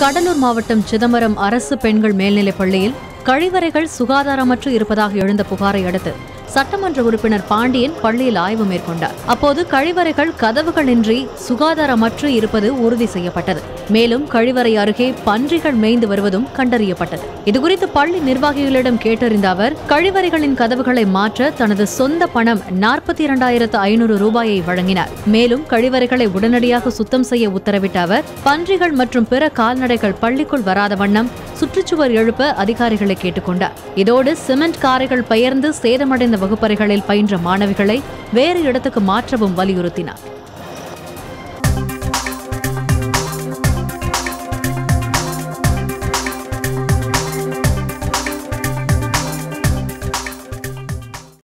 கடலூர் மாவட்டம் சிதம்பரம் அரசு பெண்கள் மேல்நிலைப் பள்ளியில் கழிவறைகள் சுகாதாரமற்று இருப்பதாக எழுந்த புகாரை அடுத்து சட்டமன்ற உறுப்பினர் பாண்டியன் பள்ளியில் ஆய்வு மேற்கொண்டார். அப்போது கழிவறைகள் கதவுகளின்றி சுகாதாரமற்று இருப்பது உறுதி செய்யப்பட்டது. மேலும் கழிவறை அருகே பன்றிகள் மேய்ந்து வருவதும் கண்டறியப்பட்டது. இதுகுறித்து பள்ளி நிர்வாகிகளிடம் கேட்டறிந்த அவர் கழிவறைகளின் கதவுகளை மாற்ற தனது சொந்த பணம் நாற்பத்தி இரண்டாயிரத்து ஐநூறு ரூபாயை வழங்கினார். மேலும் கழிவறைகளை உடனடியாக சுத்தம் செய்ய உத்தரவிட்ட அவர் பன்றிகள் மற்றும் பிற கால்நடைகள் பள்ளிக்குள் வராத வண்ணம் சுற்றுச்சுவர் எழுப்ப அதிகாரிகளை கேட்டுக்கொண்டார். இதோடு சிமெண்ட் காரைகள் பெயர்ந்து சேதமடைந்த வகுப்பறைகளில் பயின்ற மாணவிகளை வேறு இடத்துக்கு மாற்றவும் வலியுறுத்தினார்.